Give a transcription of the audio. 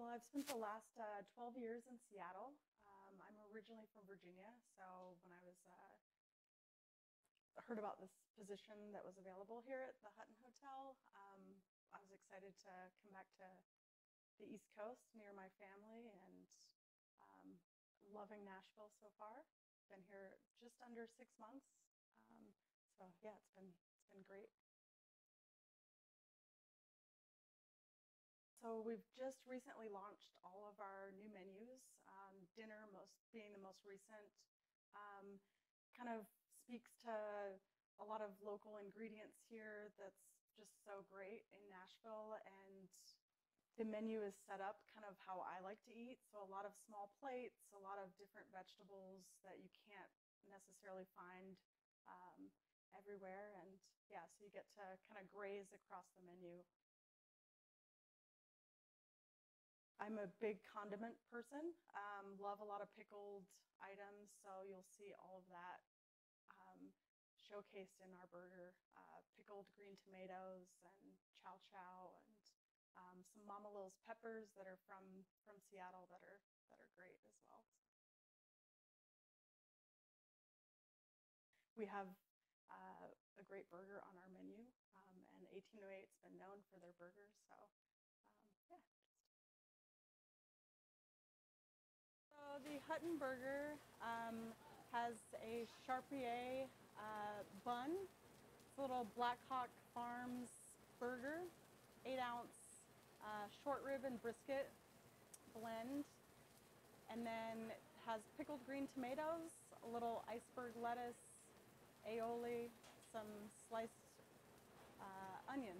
Well, I've spent the last uh, 12 years in Seattle. Um, I'm originally from Virginia, so when I was uh, heard about this position that was available here at the Hutton Hotel, um, I was excited to come back to the East Coast near my family and um, loving Nashville so far. Been here just under six months, um, so yeah, it's been it's been great. So we've just recently launched all of our new menus. Um, dinner, most being the most recent, um, kind of speaks to a lot of local ingredients here. That's just so great in Nashville, and the menu is set up kind of how I like to eat. So a lot of small plates, a lot of different vegetables that you can't necessarily find um, everywhere, and yeah, so you get to kind of graze across the menu I'm a big condiment person. Um, love a lot of pickled items, so you'll see all of that um, showcased in our burger. Uh, pickled green tomatoes and chow chow and um, some Mama Lil's peppers that are from from Seattle that are that are great as well. We have uh, a great burger on our menu, um, and 1808's been known for their burgers, so Burger um, has a Charpier uh, bun. It's a little Black Hawk Farms burger, eight ounce uh, short rib and brisket blend. And then has pickled green tomatoes, a little iceberg lettuce, aioli, some sliced uh, onion.